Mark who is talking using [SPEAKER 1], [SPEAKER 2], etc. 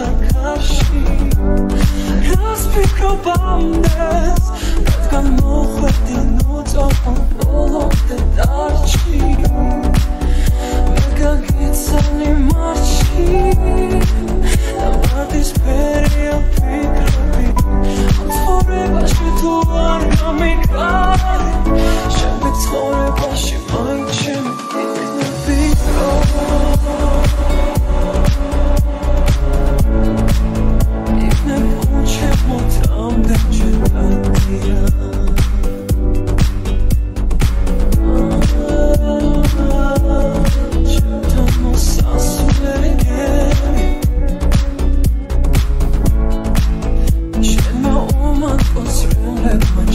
[SPEAKER 1] Zakarşı up on this.